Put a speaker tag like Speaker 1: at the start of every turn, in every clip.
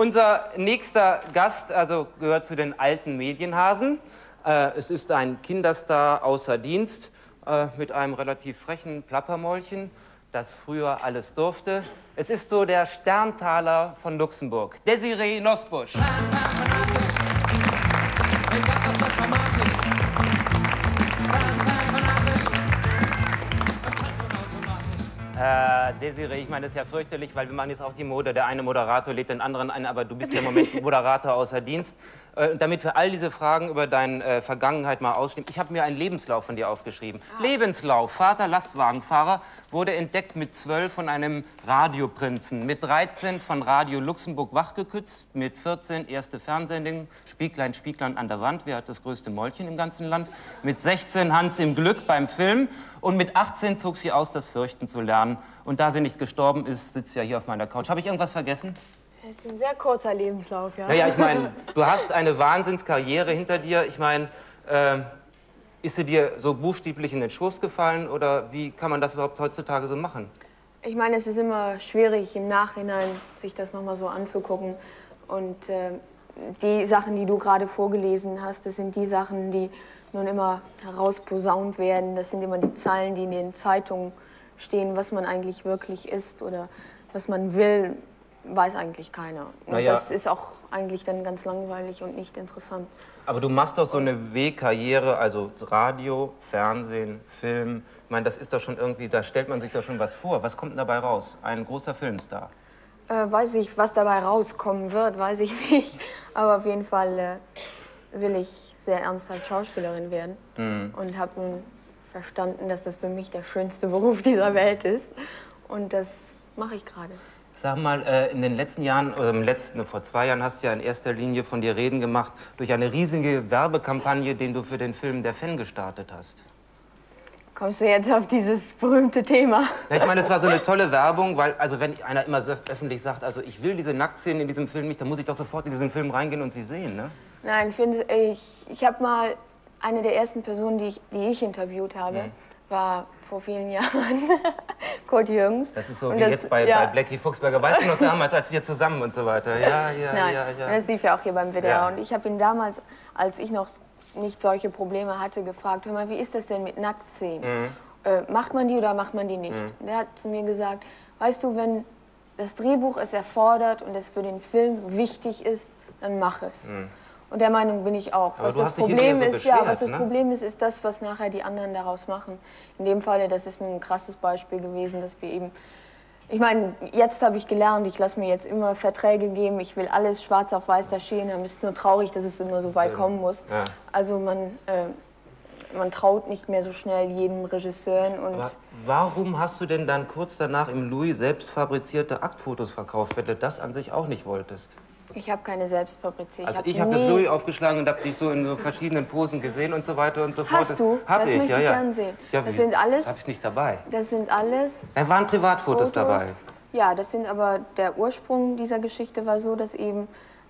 Speaker 1: Unser nächster Gast also gehört zu den alten Medienhasen. Äh, es ist ein Kinderstar außer Dienst äh, mit einem relativ frechen Plappermäulchen, das früher alles durfte. Es ist so der Sterntaler von Luxemburg, Desiree Nosbusch. Äh, Desiree, ich meine, das ist ja fürchterlich, weil wir machen jetzt auch die Mode. Der eine Moderator lädt den anderen ein, aber du bist ja im Moment Moderator außer Dienst. Äh, damit wir all diese Fragen über deine äh, Vergangenheit mal ausnehmen, ich habe mir einen Lebenslauf von dir aufgeschrieben. Ah. Lebenslauf, Vater Lastwagenfahrer, wurde entdeckt mit 12 von einem Radioprinzen, mit 13 von Radio Luxemburg wachgekützt, mit 14 erste Fernsehsendung, Spieglein, Spieglein an der Wand, wer hat das größte Mäulchen im ganzen Land, mit 16 Hans im Glück beim Film und mit 18 zog sie aus, das Fürchten zu lernen. Und da sie nicht gestorben ist, sitzt sie ja hier auf meiner Couch. Habe ich irgendwas vergessen?
Speaker 2: Das ist ein sehr kurzer Lebenslauf, ja.
Speaker 1: Naja, ich meine, du hast eine Wahnsinnskarriere hinter dir. Ich meine, äh, ist sie dir so buchstäblich in den Schoß gefallen oder wie kann man das überhaupt heutzutage so machen?
Speaker 2: Ich meine, es ist immer schwierig im Nachhinein, sich das nochmal so anzugucken. Und äh, die Sachen, die du gerade vorgelesen hast, das sind die Sachen, die nun immer herausposaunt werden. Das sind immer die Zeilen, die in den Zeitungen stehen, was man eigentlich wirklich ist oder was man will, weiß eigentlich keiner. Und naja. das ist auch eigentlich dann ganz langweilig und nicht interessant.
Speaker 1: Aber du machst doch so eine W-Karriere, also Radio, Fernsehen, Film. Ich meine, das ist doch schon irgendwie, da stellt man sich doch schon was vor. Was kommt denn dabei raus? Ein großer Filmstar.
Speaker 2: Äh, weiß ich, was dabei rauskommen wird, weiß ich nicht. Aber auf jeden Fall äh, will ich sehr ernsthaft Schauspielerin werden mhm. und habe verstanden, dass das für mich der schönste Beruf dieser Welt ist. Und das mache ich gerade.
Speaker 1: Sag mal, äh, in den letzten Jahren, oder im letzten, vor zwei Jahren, hast du ja in erster Linie von dir reden gemacht durch eine riesige Werbekampagne, den du für den Film Der Fan gestartet hast.
Speaker 2: Kommst du jetzt auf dieses berühmte Thema?
Speaker 1: Ja, ich meine, es war so eine tolle Werbung, weil, also wenn einer immer so öffentlich sagt, also ich will diese Nacktszenen in diesem Film nicht, dann muss ich doch sofort in diesen Film reingehen und sie sehen, ne?
Speaker 2: Nein, ich finde, ich, ich habe mal eine der ersten Personen, die ich, die ich interviewt habe, mhm. War vor vielen Jahren Kurt Jürgens.
Speaker 1: Das ist so und wie das, jetzt bei, ja. bei Blackie Fuchsberger. Weißt du noch damals, als wir zusammen und so weiter? Ja, ja,
Speaker 2: Nein,
Speaker 1: ja, ja.
Speaker 2: Das lief ja auch hier beim WDR. Ja. Und ich habe ihn damals, als ich noch nicht solche Probleme hatte, gefragt, hör mal, wie ist das denn mit Nacktszenen? Mhm. Äh, macht man die oder macht man die nicht? Mhm. Und er hat zu mir gesagt, weißt du, wenn das Drehbuch es erfordert und es für den Film wichtig ist, dann mach es. Mhm. Und der Meinung bin ich auch.
Speaker 1: Aber was das Problem so
Speaker 2: ist, ja, was das ne? Problem ist, ist das, was nachher die anderen daraus machen. In dem Fall, das ist ein krasses Beispiel gewesen, dass wir eben ich meine, jetzt habe ich gelernt, ich lasse mir jetzt immer Verträge geben, ich will alles schwarz auf weiß da stehen haben. Es ist nur traurig, dass es immer so weit kommen muss. Ja. Also man, äh, man traut nicht mehr so schnell jedem Regisseur. Und Aber
Speaker 1: warum hast du denn dann kurz danach im Louis selbst fabrizierte Aktfotos verkauft, wenn du das an sich auch nicht wolltest?
Speaker 2: Ich habe keine selbst fabriziert.
Speaker 1: Also ich habe hab das Louis aufgeschlagen und habe dich so in so verschiedenen Posen gesehen und so weiter und so fort.
Speaker 2: Hast du?
Speaker 1: Hab
Speaker 2: das
Speaker 1: ich,
Speaker 2: möchte
Speaker 1: ja,
Speaker 2: ich
Speaker 1: ja.
Speaker 2: gern sehen. Ja, das sind alles.
Speaker 1: Habe ich nicht dabei.
Speaker 2: Das sind alles.
Speaker 1: Da waren Privatfotos Fotos. dabei.
Speaker 2: Ja, das sind aber der Ursprung dieser Geschichte war so, dass eben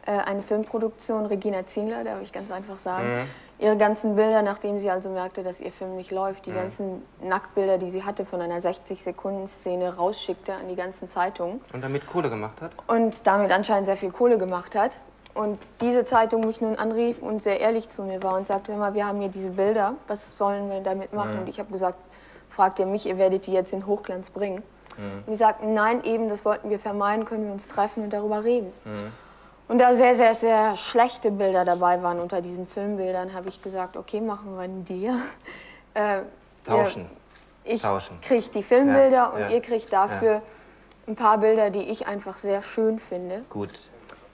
Speaker 2: eine Filmproduktion, Regina Zienler, darf ich ganz einfach sagen, mhm. ihre ganzen Bilder, nachdem sie also merkte, dass ihr Film nicht läuft, die mhm. ganzen Nacktbilder, die sie hatte von einer 60-Sekunden-Szene, rausschickte an die ganzen Zeitungen.
Speaker 1: Und damit Kohle gemacht hat?
Speaker 2: Und damit anscheinend sehr viel Kohle gemacht hat. Und diese Zeitung mich nun anrief und sehr ehrlich zu mir war und sagte immer, wir haben hier diese Bilder, was sollen wir damit machen? Mhm. Und ich habe gesagt, fragt ihr mich, ihr werdet die jetzt in Hochglanz bringen. Mhm. Und die sagten, nein, eben, das wollten wir vermeiden, können wir uns treffen und darüber reden. Und da sehr, sehr, sehr schlechte Bilder dabei waren unter diesen Filmbildern, habe ich gesagt, okay, machen wir einen Deal.
Speaker 1: Äh, Tauschen.
Speaker 2: Ihr, ich kriege die Filmbilder ja, und ja, ihr kriegt dafür ja. ein paar Bilder, die ich einfach sehr schön finde.
Speaker 1: Gut.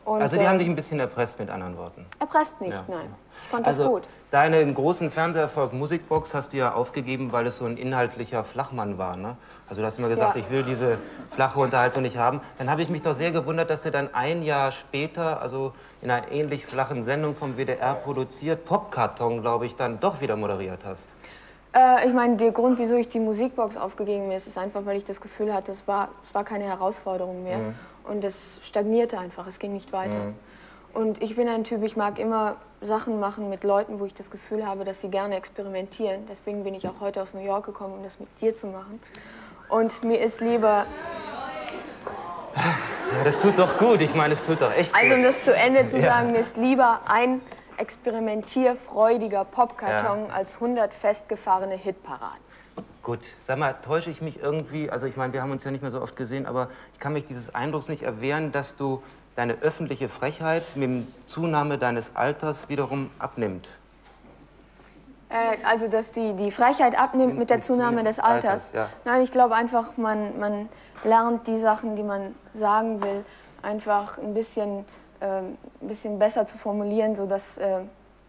Speaker 1: Und, also die äh, haben dich ein bisschen erpresst, mit anderen Worten.
Speaker 2: Erpresst nicht, ja. nein. Ich fand
Speaker 1: also,
Speaker 2: das gut.
Speaker 1: Deinen großen Fernseherfolg Musikbox hast du ja aufgegeben, weil es so ein inhaltlicher Flachmann war. Ne? Also du hast immer gesagt, ja. ich will diese flache Unterhaltung nicht haben. Dann habe ich mich doch sehr gewundert, dass du dann ein Jahr später, also in einer ähnlich flachen Sendung vom WDR produziert, Popkarton, glaube ich, dann doch wieder moderiert hast.
Speaker 2: Äh, ich meine, der Grund, wieso ich die Musikbox aufgegeben habe, ist einfach, weil ich das Gefühl hatte, es war, es war keine Herausforderung mehr. Mhm. Und es stagnierte einfach, es ging nicht weiter. Mhm. Und ich bin ein Typ, ich mag immer Sachen machen mit Leuten, wo ich das Gefühl habe, dass sie gerne experimentieren. Deswegen bin ich auch heute aus New York gekommen, um das mit dir zu machen. Und mir ist lieber...
Speaker 1: Ja, das tut doch gut. Ich meine, es tut doch echt
Speaker 2: Also um
Speaker 1: gut.
Speaker 2: das zu Ende zu
Speaker 1: Ja.
Speaker 2: sagen, mir ist lieber ein experimentierfreudiger Popkarton als 100 festgefahrene Hitparaden.
Speaker 1: Gut, sag mal, täusche ich mich irgendwie? Also ich meine, wir haben uns ja nicht mehr so oft gesehen, aber ich kann mich dieses Eindrucks nicht erwehren, dass du deine öffentliche Frechheit mit dem Zunahme deines Alters wiederum abnimmt.
Speaker 2: Äh, also, dass die, die Frechheit abnimmt mit der
Speaker 1: Mit
Speaker 2: Zunahme des
Speaker 1: Alters,
Speaker 2: Alters.
Speaker 1: ja.
Speaker 2: Nein, ich glaube einfach, man, man lernt die Sachen, die man sagen will, einfach ein bisschen, ähm, ein bisschen besser zu formulieren, sodass äh,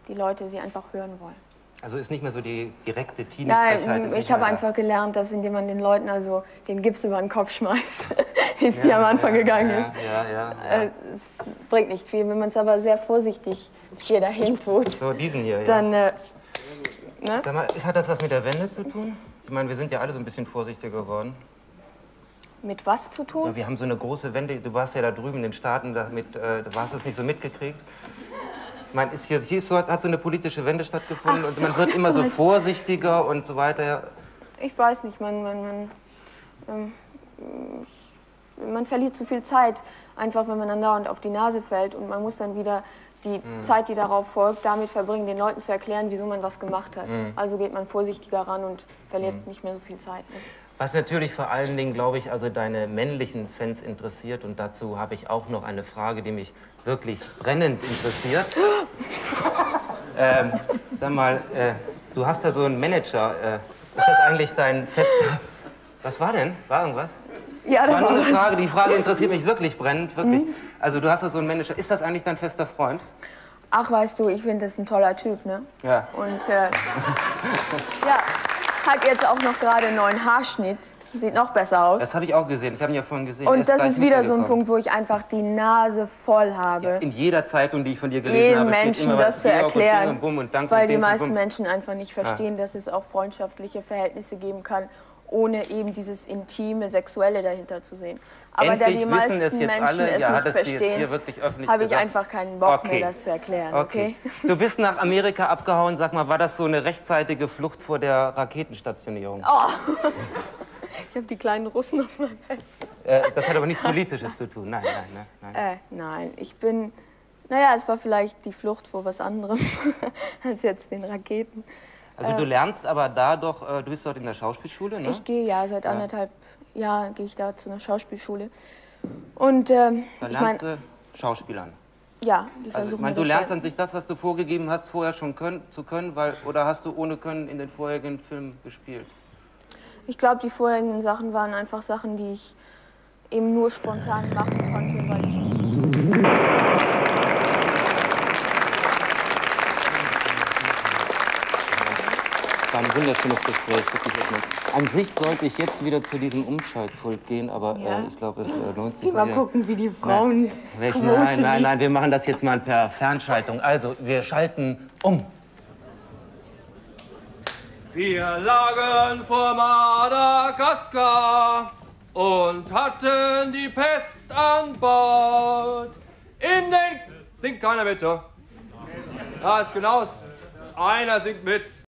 Speaker 2: die Leute sie einfach hören wollen.
Speaker 1: Also ist nicht mehr so die direkte Teenie-Frechheit.
Speaker 2: Nein,
Speaker 1: ist
Speaker 2: ich habe einfach gelernt, dass indem man den Leuten also den Gips über den Kopf schmeißt, wie es dir am Anfang gegangen
Speaker 1: ja,
Speaker 2: ist.
Speaker 1: Ja, ja, ja.
Speaker 2: Äh, es bringt nicht viel. Wenn man es aber sehr vorsichtig hier dahin tut,
Speaker 1: So, diesen hier, ja.
Speaker 2: dann äh,
Speaker 1: Sag mal, ist- hat das was mit der Wende zu tun? Ich meine, wir sind ja alle so ein bisschen vorsichtiger geworden.
Speaker 2: mit was zu tun?
Speaker 1: Ja, wir haben so eine große Wende. Du warst ja da drüben in den Staaten, da mit, äh, du hast es nicht so mitgekriegt. Meine, ist hier, hier ist so, hat so eine politische Wende stattgefunden
Speaker 2: Ach
Speaker 1: und
Speaker 2: so,
Speaker 1: man wird immer so
Speaker 2: so
Speaker 1: vorsichtiger und so weiter.
Speaker 2: Ich weiß nicht, man, man, man, ähm, ich, man verliert zu viel Zeit, einfach wenn man dann dauernd auf die Nase fällt und man muss dann wieder die
Speaker 1: Mhm.
Speaker 2: Zeit, die darauf folgt, damit verbringen, den Leuten zu erklären, wieso man was gemacht hat.
Speaker 1: Mhm.
Speaker 2: Also geht man vorsichtiger ran und verliert nicht mehr so viel Zeit. Ne?
Speaker 1: Was natürlich vor allen Dingen, glaube ich, also deine männlichen Fans interessiert und dazu habe ich auch noch eine Frage, die mich wirklich brennend interessiert. ähm, sag mal, äh, du hast da so einen Manager. Äh, ist das eigentlich dein fester... Was war denn? War irgendwas?
Speaker 2: Ja,
Speaker 1: War
Speaker 2: da
Speaker 1: nur
Speaker 2: war
Speaker 1: eine
Speaker 2: was.
Speaker 1: Frage, die Frage interessiert mich wirklich brennend, wirklich.
Speaker 2: Mhm.
Speaker 1: Also du hast da so einen Manager. Ist das eigentlich dein fester Freund?
Speaker 2: Ach, weißt du, ich finde das ein toller Typ, ne?
Speaker 1: Ja.
Speaker 2: Und äh, ja, hat jetzt auch noch gerade einen neuen Haarschnitt. Sieht noch besser aus.
Speaker 1: Das habe ich auch gesehen. Ich habe ihn ja vorhin gesehen.
Speaker 2: Und das ist wieder so ein. Punkt, wo ich einfach die Nase voll habe.
Speaker 1: In jeder Zeitung, die ich von dir gelesen
Speaker 2: jedem
Speaker 1: habe,
Speaker 2: Menschen
Speaker 1: immer
Speaker 2: das zu
Speaker 1: und
Speaker 2: erklären,
Speaker 1: und und Danks
Speaker 2: weil
Speaker 1: und
Speaker 2: die
Speaker 1: und
Speaker 2: meisten. Menschen einfach nicht verstehen, dass es auch freundschaftliche Verhältnisse geben kann, ohne eben dieses intime, sexuelle dahinter zu sehen. Aber da
Speaker 1: Endlich
Speaker 2: die
Speaker 1: wissen es
Speaker 2: meisten
Speaker 1: jetzt
Speaker 2: Menschen
Speaker 1: alle.
Speaker 2: es
Speaker 1: Ja,
Speaker 2: nicht
Speaker 1: es
Speaker 2: verstehen,
Speaker 1: wirklich öffentlich
Speaker 2: habe ich einfach keinen Bock
Speaker 1: Okay.
Speaker 2: mehr, das zu erklären. Okay?
Speaker 1: Du bist nach Amerika abgehauen. Sag mal, war das so eine rechtzeitige Flucht vor der Raketenstationierung?
Speaker 2: Oh. Ich habe die kleinen Russen auf meinem.
Speaker 1: Äh, das hat aber nichts Politisches zu tun. Nein, nein, nein. nein.
Speaker 2: Äh, nein, ich bin. Naja, es war vielleicht die Flucht vor was anderem als jetzt den Raketen.
Speaker 1: Also du lernst aber da doch, äh, du bist dort in der Schauspielschule, ne?
Speaker 2: Ich gehe ja seit anderthalb Jahren gehe ich da zu einer Schauspielschule. Und ähm,
Speaker 1: da
Speaker 2: ich
Speaker 1: lernst
Speaker 2: meine,
Speaker 1: du Schauspielern.
Speaker 2: ja, die versuchen
Speaker 1: Also, ich meine, du lernst an sich das, was du vorgegeben hast, vorher schon können, zu können, weil, oder hast du ohne Können in den vorherigen Filmen gespielt?
Speaker 2: Ich glaube, die vorherigen Sachen waren einfach Sachen, die ich eben nur spontan machen konnte, weil ich nicht.
Speaker 1: War ein wunderschönes Gespräch. An sich sollte ich jetzt wieder zu diesem Umschaltpult gehen, aber
Speaker 2: Ja.
Speaker 1: äh, ich glaube, es äh, lohnt sich
Speaker 2: Mal gucken, wie die Frauen.
Speaker 1: Nein, nein,
Speaker 2: liegt.
Speaker 1: nein, wir machen das jetzt mal per Fernschaltung. Also, wir schalten um.
Speaker 3: Wir lagen vor Madagaskar und hatten die Pest an Bord. In den... Singt keiner mit, ja? Ja, ist genau. Einer singt mit.